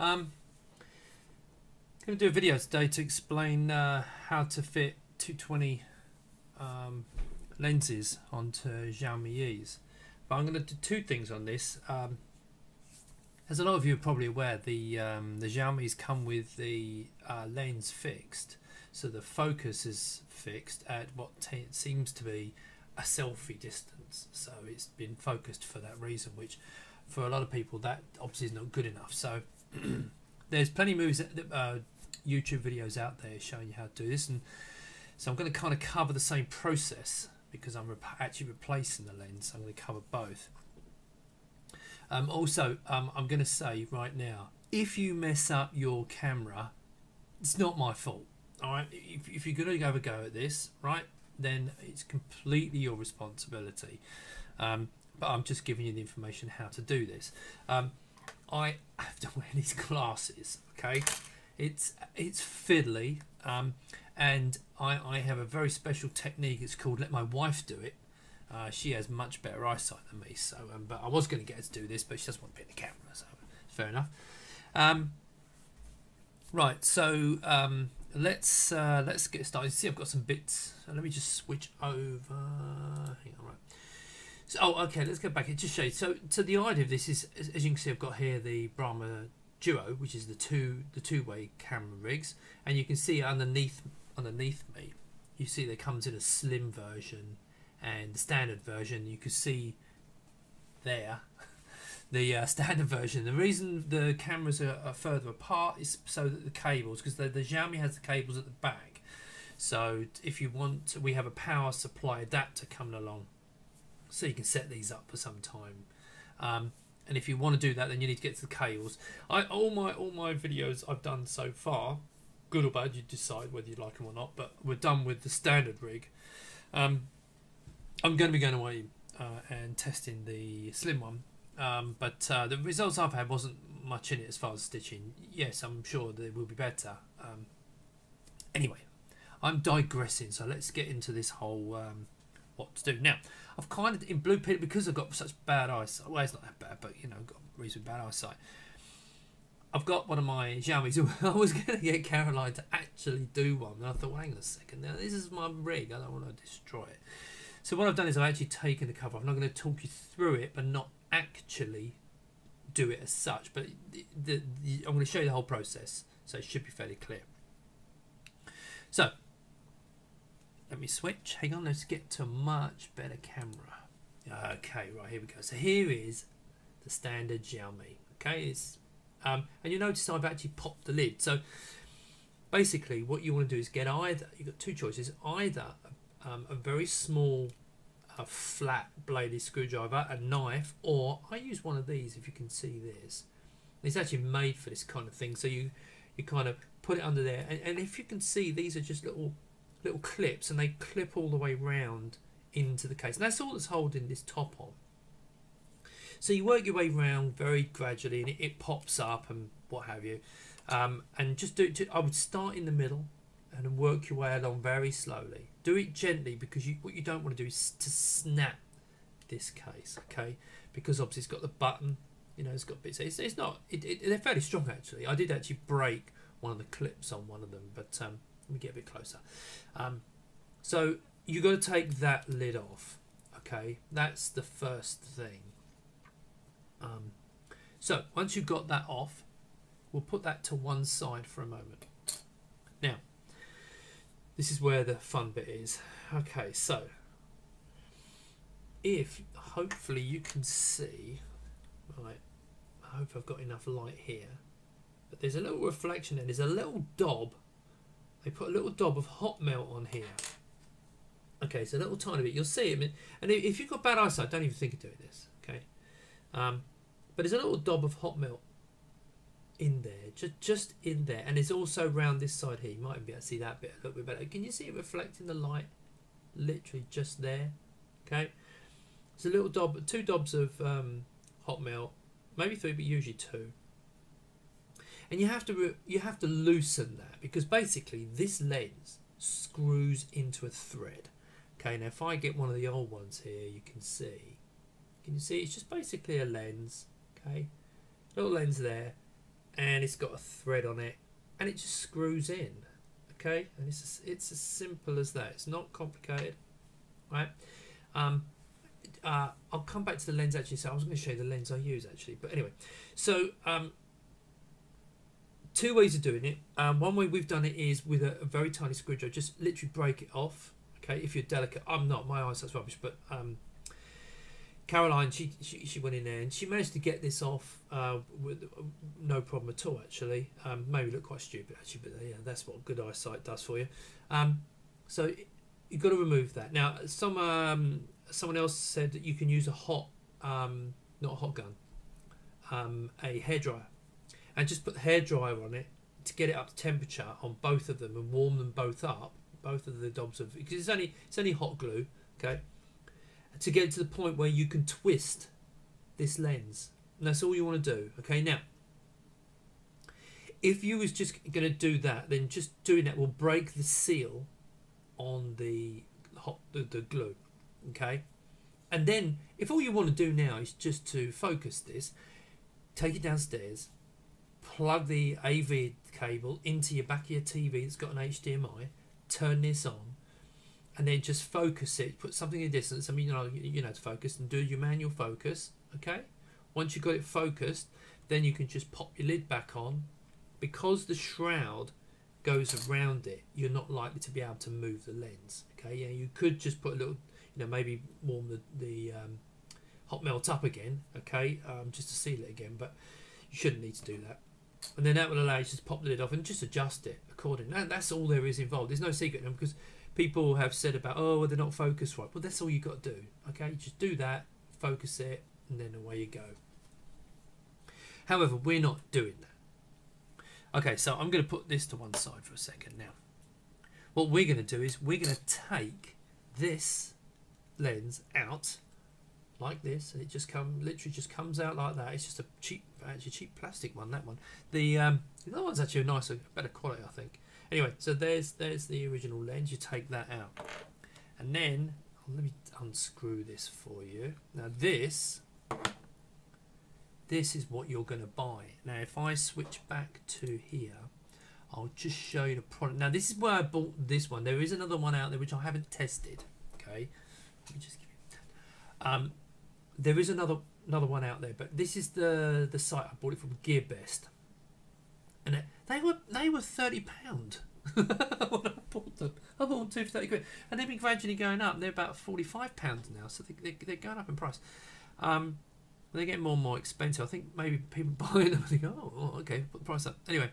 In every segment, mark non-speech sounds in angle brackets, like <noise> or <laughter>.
Um, going to do a video today to explain uh, how to fit 220 um, lenses onto Xiaomi Yi's. But I'm going to do two things on this. Um, as a lot of you are probably aware, the um, the Xiaomi's come with the uh, lens fixed, so the focus is fixed at what seems to be a selfie distance. So it's been focused for that reason, which for a lot of people that obviously is not good enough. So <clears throat> there's plenty of movies, uh, YouTube videos out there showing you how to do this, and so I'm going to kind of cover the same process because I'm rep- actually replacing the lens. I'm going to cover both. Um, also, um, I'm going to say right now, if you mess up your camera, it's not my fault. All right, if, if you're going to have a go at this, right, then it's completely your responsibility. Um, but I'm just giving you the information how to do this. Um, I have to wear these glasses. Okay, it's it's fiddly, um, and I, I have a very special technique. It's called "Let My Wife Do It." Uh, she has much better eyesight than me, so um, but I was going to get her to do this, but she doesn't want to be in the camera, so fair enough. Um, right, so um, let's uh, let's get started. See, I've got some bits. So let me just switch over. Hang on, right. So, oh, okay. Let's go back. It just shows. So, so the idea of this is, as you can see, I've got here the Brahma Duo, which is the two the two way camera rigs, and you can see underneath underneath me, you see there comes in a slim version and the standard version. You can see there <laughs> the uh, standard version. The reason the cameras are, are, further apart is so that the cables, because the, the Xiaomi has the cables at the back. So if you want, we have a power supply adapter coming along, so you can set these up for some time. Um, and if you want to do that, then you need to get to the cables. I all my all my videos I've done so far, good or bad, you decide whether you like them or not. But we're done with the standard rig. Um, I'm going to be going away uh, and testing the slim one um, but uh, the results I've had wasn't much in it as far as stitching. Yes, I'm sure they will be better. Um, anyway, I'm digressing, so let's get into this whole um, what to do now. I've kind of in blue pit because I've got such bad eyesight. Well, it's not that bad, but you know, I've got reasonably bad eyesight. I've got one of my Xiaomi's. <laughs> I was going to get Caroline to actually do one, and I thought, well, hang on a second. Now this is my rig. I don't want to destroy it. So what I've done is I've actually taken the cover. I'm not going to talk you through it, but not actually do it as such. But the, the, the, I'm going to show you the whole process, so it should be fairly clear. So let me switch. Hang on, let's get to a much better camera. Okay, right here we go. So here is the standard Xiaomi. Okay, it's um, and you notice I've actually popped the lid. So basically, what you want to do is get either you've got two choices: either um, a very small a flat bladed screwdriver, a knife, or I use one of these if you can see this. It's actually made for this kind of thing. So you you kind of put it under there, and, and if you can see, these are just little little clips, and they clip all the way round into the case. And that's all that's holding this top on. So you work your way round very gradually, and it, it pops up and what have you. Um, and just do. It. I would start in the middle, and work your way along very slowly. Do it gently because you, what you don't want to do is to snap this case, okay? Because obviously it's got the button, you know, it's got bits. It's, it's not. It, it, they're fairly strong actually. I did actually break one of the clips on one of them, but um, let me get a bit closer. Um, so you got to take that lid off, okay? That's the first thing. Um, so once you've got that off, we'll put that to one side for a moment. Now, this is where the fun bit is. Okay, so if hopefully you can see, right, I hope I've got enough light here, but there's a little reflection and there's a little dob. They put a little dob of hot melt on here. Okay, so a little tiny bit. You'll see it, and if you've got bad eyesight, don't even think of doing this. Okay, um, but there's a little dob of hot melt in there, just just in there, and it's also round this side here. You might be able to see that bit a little bit better. Can you see it reflecting the light? Literally just there. Okay, it's a little dob, two dobs of um, hot melt, maybe three, but usually two. And you have to you have to loosen that because basically this lens screws into a thread. Okay, now if I get one of the old ones here, you can see. Can you see? It's just basically a lens. Okay, little lens there, and it's got a thread on it, and it just screws in. Okay, and it's it's as simple as that. It's not complicated, right? Um, uh, I'll come back to the lens actually. So I was going to show you the lens I use actually, but anyway, so um, two ways of doing it. Um, one way we've done it is with a, a, very tiny screwdriver. Just literally break it off. Okay, if you're delicate, I'm not. My eyesight's rubbish, but um, Caroline, she, she, she went in there and she managed to get this off uh, with no problem at all. Actually, um, maybe look quite stupid actually, but yeah, that's what good eyesight does for you. Um, so you've got to remove that. Now, some um, someone else said that you can use a hot, um, not a hot gun, um, a hairdryer, and just put the hairdryer on it to get it up to temperature on both of them and warm them both up, both of the dobs of because it's only it's only hot glue, okay to get to the point where you can twist this lens. And that's all you want to do. Okay, now if you was just going to do that, then just doing that will break the seal on the hot the, the glue. Okay, and then if all you want to do now is just to focus this, take it downstairs, plug the AV cable into your back of your TV that's got an HDMI, turn this on, and then just focus it. Put something in distance. I mean, you know, you know to focus and do your manual focus. Okay. Once you've got it focused, then you can just pop your lid back on. Because the shroud goes around it, you're not likely to be able to move the lens. Okay. Yeah, you could just put a little, you know, maybe warm the the um, hot melt up again. Okay, um, just to seal it again, but you shouldn't need to do that. And then that will allow you to just pop the lid off and just adjust it accordingly. And that's all there is involved. There's no secret um, because people have said about oh well, they're not focused right. Well that's all you got to do okay? Just do that focus it and then away you go. However we're not doing that. Okay so i'm going to put this to one side for a second now. What we're going to do is we're going to take this lens out like this and it just come literally just comes out like that. It's just a cheap actually cheap plastic one that one the um the other one's actually a nicer better quality i think Anyway, so there's there's the original lens. You take that out, and then oh, let me unscrew this for you. Now this this is what you're going to buy. Now if I switch back to here, I'll just show you the product. Now this is where I bought this one. There is another one out there which I haven't tested. Okay, let me just give you. Um, there is another another one out there, but this is the the site I bought it from GearBest and it, they were they were thirty pound. <laughs> when I bought them, I bought them two for thirty quid, and they've been gradually going up. They're about forty five pounds now, so they, they, are going up in price. Um, they're getting more and more expensive. I think maybe people <laughs> buying them and think, oh, oh, okay, put the price up. Anyway,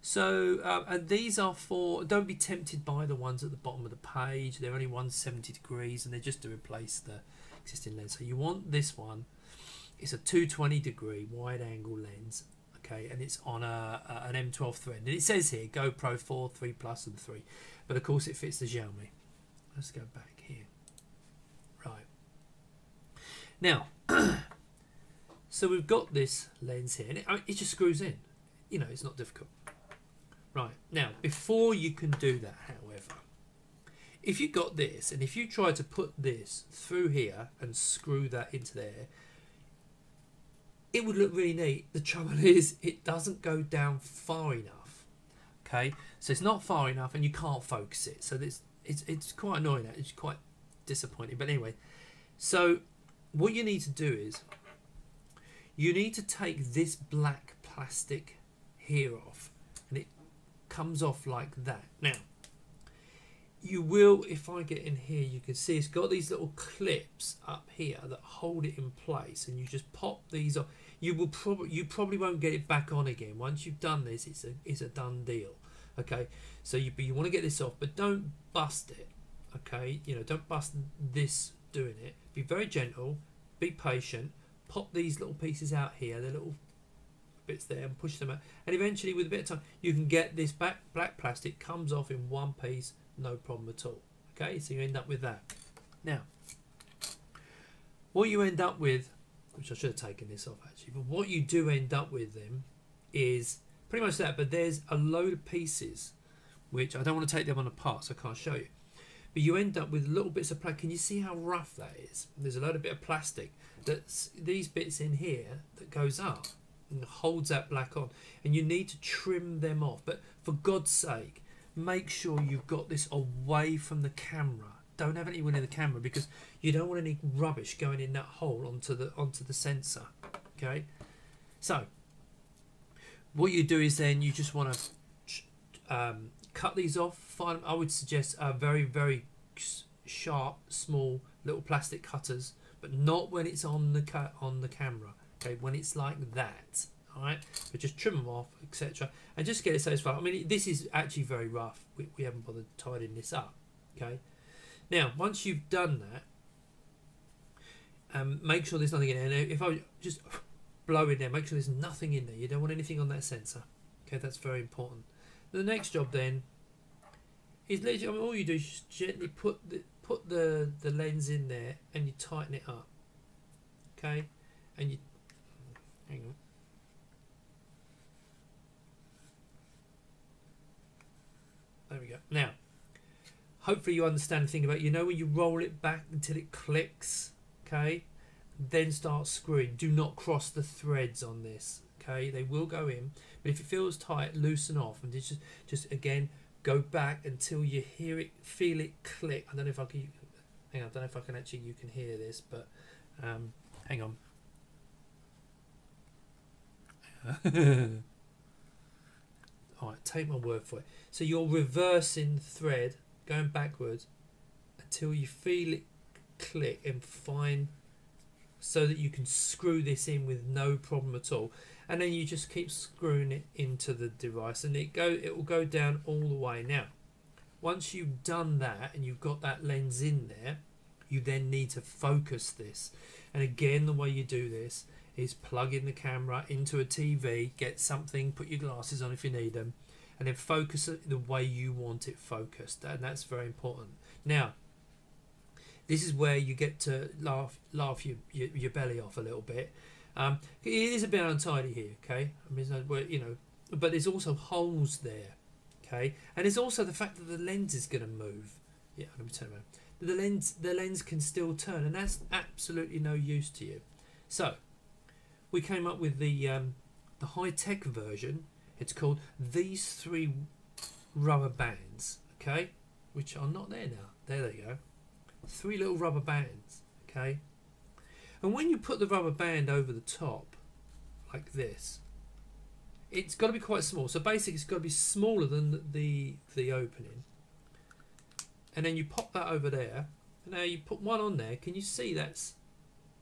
so uh, and these are for. Don't be tempted by the ones at the bottom of the page. They're only one seventy degrees, and they're just to replace the existing lens. So you want this one. It's a 220 degree wide angle lens okay, and it's on a, a, an M12 thread. And it says here GoPro 4, 3 Plus, and 3, but of course it fits the Xiaomi. Let's go back here. Right. Now, <clears throat> so we've got this lens here, and it, it just screws in. You know, it's not difficult. Right, now, before you can do that, however, if you got this, and if you try to put this through here and screw that into there, it would look really neat. The trouble <laughs> is, it doesn't go down far enough. Okay, so it's not far enough, and you can't focus it. So this it's it's quite annoying. It's quite disappointing. But anyway, so what you need to do is you need to take this black plastic here off, comes off like that. Now you will, if I get in here, you can see it's got these little clips up here that hold it in place, and you just pop these off. You will probably you probably won't get it back on again. Once you've done this, it's a it's a done deal. Okay, so you be you want to get this off, but don't bust it. Okay, you know don't bust this doing it. Be very gentle, be patient. Pop these little pieces out here, the little bits there, and push them out. And eventually, with a bit of time, you can get this back black plastic comes off in one piece no problem at all. Okay, so you end up with that. Now, what you end up with, which I should have taken this off actually, but what you do end up with them is pretty much that, but there's a load of pieces which I don't want to take them on apart, so I can't show you. But you end up with little bits of plastic. Can you see how rough that is? There's a load of bit of plastic that's these bits in here that goes up. And holds that black on. And you need to trim them off. But for God's sake, make sure you've got this away from the camera. Don't have anyone in the camera because you don't want any rubbish going in that hole onto the onto the sensor. Okay, so what you do is then you just want to um, cut these off. I would suggest a very very sharp, small little plastic cutters, but not when it's on the cut on the camera. Okay, when it's like that. All right, but just trim them off, etc., and just get it so satisfied. I mean, this is actually very rough. We, we haven't bothered tidying this up. Okay, now once you've done that, um, make sure there's nothing in there. Now, if I just blow in there, make sure there's nothing in there. You don't want anything on that sensor. Okay, that's very important. The next job then is literally I mean, all you do is just gently put the put the the lens in there and you tighten it up. Okay, and you hang on. There we go. Now, hopefully you understand the thing about you know when you roll it back until it clicks. Okay, then start screwing. Do not cross the threads on this. Okay, they will go in, but if it feels tight, loosen off and just just again go back until you hear it, feel it click. I don't know if I can. Hang on, I don't know if I can actually. You can hear this, but um, hang on. <laughs> All right, take my word for it. So you're reversing the thread, going backwards until you feel it click and find so that you can screw this in with no problem at all. And then you just keep screwing it into the device and it go it will go down all the way. Now once you've done that and you've got that lens in there you then need to focus this. And again the way you do this is plug in the camera into a TV get something put your glasses on if you need them and then focus it the way you want it focused and that's very important now this is where you get to laugh laugh your, your, your belly off a little bit um, it is a bit untidy here, okay? I mean, you know, but there's also holes there, okay? And there's also the fact that the lens is going to move. Yeah, let me turn around. The lens, the lens can still turn, and that's absolutely no use to you. So, we came up with the um, the high tech version. It's called these three rubber bands, okay, which are not there now. There they go. Three little rubber bands, okay. And when you put the rubber band over the top, like this, it's got to be quite small. So basically, it's got to be smaller than the, the, opening. And then you pop that over there. Now you put one on there. Can you see that's?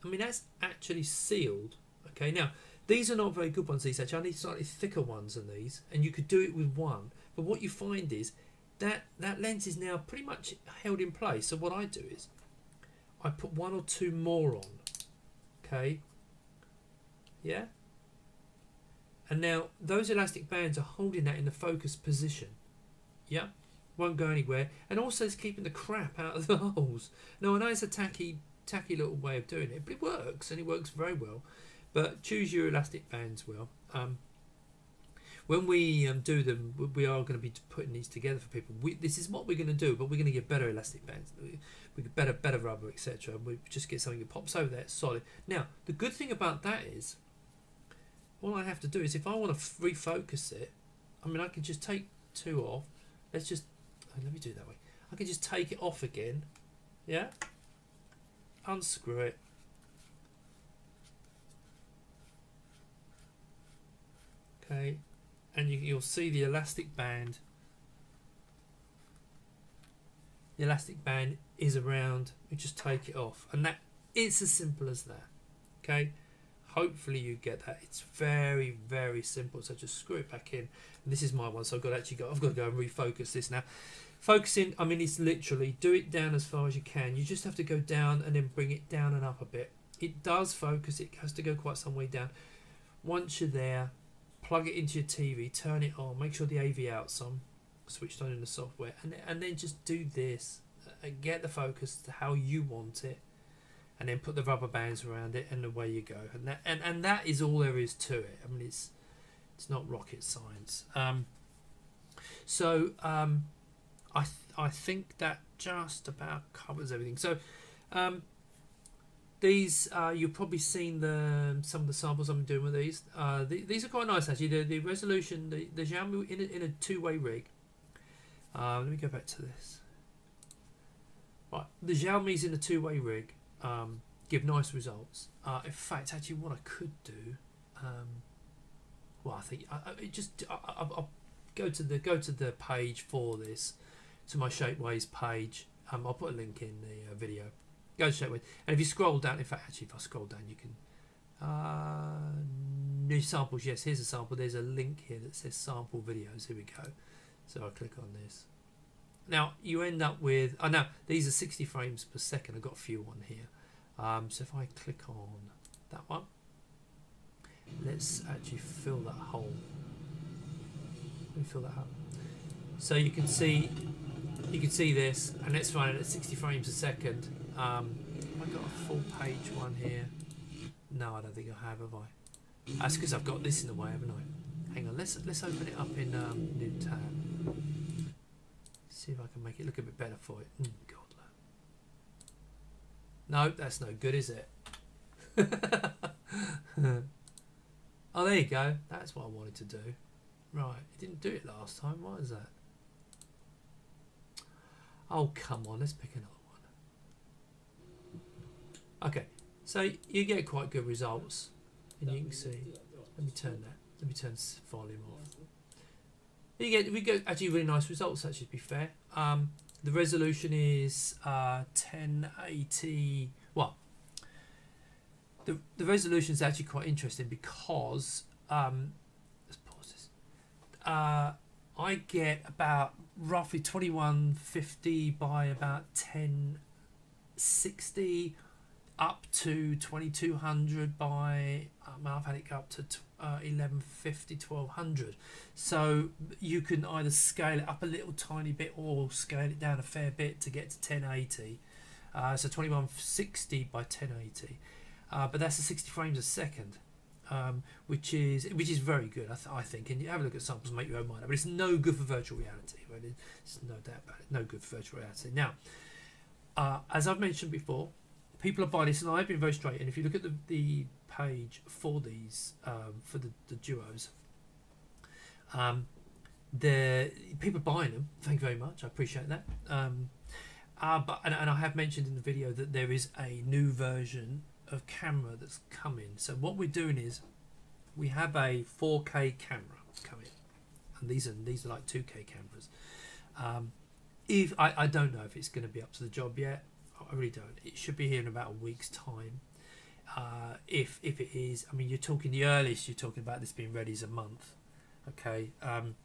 I mean, that's actually sealed. Okay, now these are not very good ones. These actually, I need slightly thicker ones than these, and you could do it with one. But what you find is that that lens is now pretty much held in place. So what I do is I put one or two more on Okay. Yeah. And now those elastic bands are holding that in the focus position. Yeah. Won't go anywhere. And also it's keeping the crap out of the <laughs> holes. Now I know it's a tacky tacky little way of doing it, but it works and it works very well. But choose your elastic bands well. Um, when we um, do them, we are going to be putting these together for people. We, this is what we're going to do, but we're going to get better elastic bands, we, get better better rubber, etc. We just get something that pops over there, solid. Now, the good thing about that is, all I have to do is if I want to refocus it, I mean, I can just take two off. Let's just oh, let me do it that way. I can just take it off again. Yeah. Unscrew it. Okay, and you, you'll see the elastic band. The elastic band is around you just take it off and that it's as simple as that okay? Hopefully you get that. It's very very simple so just screw it back in. And this is my one so I've got to actually go I've got to go and refocus this now. Focusing I mean it's literally do it down as far as you can. You just have to go down and then bring it down and up a bit. It does focus it has to go quite some way down. Once you're there plug it into your TV, turn it on, make sure the AV out's on, switched on in the software, and and then just do this and get the focus to how you want it, and then put the rubber bands around it, and away you go. And that and, and that is all there is to it. I mean, it's it's not rocket science. Um, so um, I th- I think that just about covers everything. So um, these uh, you've probably seen the some of the samples I'm doing with these. Uh, the, these are quite nice actually. The, the resolution, the, the Xiaomi in a, in a two-way rig. Uh, let me go back to this. Right, the Xiaomi's in a two-way rig um, give nice results. Uh, in fact, actually, what I could do, um, well, I think I, I just I, will go to the go to the page for this, to my Shapeways page. Um, I'll put a link in the uh, video. Go to Shapeways, and if you scroll down, in fact, actually, if I scroll down, you can. Uh, new samples. Yes, here's a sample. There's a link here that says sample videos. Here we go. So I click on this. Now you end up with. Oh, now these are 60 frames per second. I've got a few on here. Um, so if I click on that one, let's actually fill that hole. Let me fill that up. So you can see, you can see this, and let's run it at 60 frames a second. Um, have I got a full page one here? No, I don't think I have, have I? That's because I've got this in the way, haven't I? Hang on, let's let's open it up in um, new tab. See if I can make it look a bit better for it. Mm, God. No, that's no good, is it? <laughs> oh, there you go. That's what I wanted to do. Right, it didn't do it last time. Why is that? Oh, come on. Let's pick another. Okay, so you get quite good results. And you can see. Let me turn that. Let me turn this volume off. You get we get actually really nice results. Actually, to be fair. Um, the resolution is uh, 1080. Well, the the resolution is actually quite interesting because um, let's pause this. Uh, I get about roughly 2150 by about 1060 up to 2200 by um, I've had it go up to uh, 1150 1200 so you can either scale it up a little tiny bit or scale it down a fair bit to get to 1080 uh, so 2160 by 1080 uh, but that's a 60 frames a second um, which is which is very good I, th- I, think. And you have a look at samples make your own mind up. But it's no good for virtual reality right? There's no doubt about it. No good for virtual reality. Now uh, as I've mentioned before people are buying this, and I've been very straight. And if you look at the, the page for these, um, for the, the duos, um, the people are buying them. Thank you very much. I appreciate that. Um, uh, but and, and I have mentioned in the video that there is a new version of camera that's coming. So what we're doing is we have a 4K camera coming, and these are these are like 2K cameras. Um, if I, I don't know if it's going to be up to the job yet. I really don't. It should be here in about a week's time. Uh, if if it is, I mean, you're talking the earliest. You're talking about this being ready is a month. Okay. Um,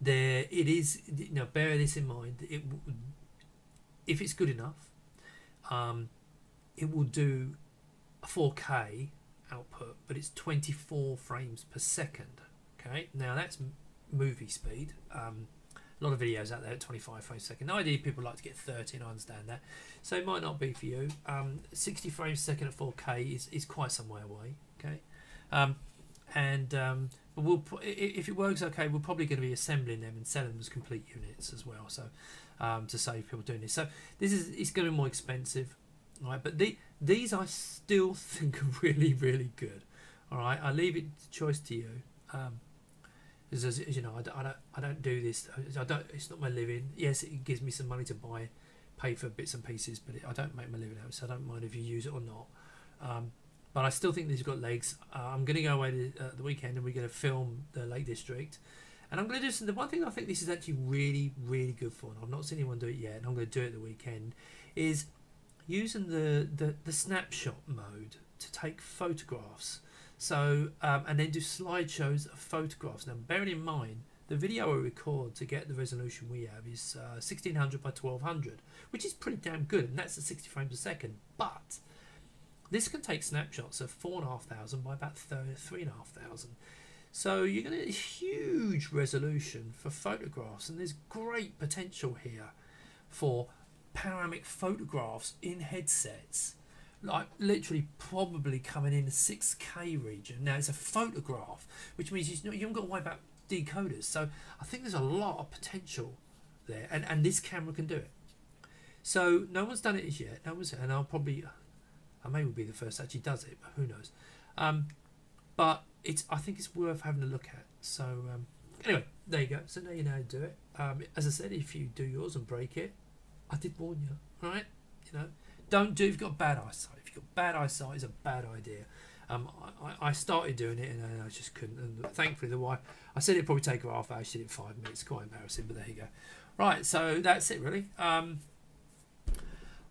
there it is. You know, bear this in mind. It if it's good enough, um, it will do a 4K output, but it's 24 frames per second. Okay. Now that's movie speed. Um, a lot of videos out there at 25 frames a second. The idea people like to get 30, and I understand that. So it might not be for you. Um, 60 frames a second at 4K is, is quite some way away. Okay, um, and um, but we'll if it works okay, we're probably going to be assembling them and selling them as complete units as well. So um, to save people doing this, so this is it's going to be more expensive, right? But the, these I still <laughs> think are really really good. All right, I leave it choice to you. Um, as, as you know, I don't, I don't, I don't do this. I don't. It's not my living. Yes, it gives me some money to buy, pay for bits and pieces, but it, I don't make my living out. So I don't mind if you use it or not. Um, but I still think these have got legs. Uh, I'm going to go away to, uh, the weekend and we're going to film the Lake District. And I'm going to do. The one thing I think this is actually really, really good for, and I've not seen anyone do it yet, and I'm going to do it the weekend, is using the, the, the snapshot mode to take photographs so, um, and then do slideshows of photographs. Now, bearing in mind, the video I record to get the resolution we have is uh, 1600 by 1200, which is pretty damn good, and that's at 60 frames a second. But this can take snapshots of 4,500 by about 3,500. So you're going to get a huge resolution for photographs, and there's great potential here for panoramic photographs in headsets like literally probably coming in the 6K region. Now it's a photograph, which means you haven't got to worry about decoders. So I think there's a lot of potential there, and and this camera can do it. So no one's done it as yet. No one's, and I'll probably I may be the first that actually does it, but who knows? Um, but it's I think it's worth having a look at. So um, anyway, there you go. So now you know how to do it. Um, as I said, if you do yours and break it, I did warn you. Right? You know, don't do if you've got bad eyesight. If you've got bad eyesight, it's a bad idea. Um, I, I started doing it and I just couldn't. And thankfully, the wife, I said it'd probably take her half hour. She did it five minutes. Quite embarrassing, but there you go. Right, so that's it really. Um,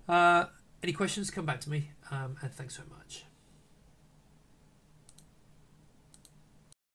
uh, any questions? Come back to me. Um, and thanks so much.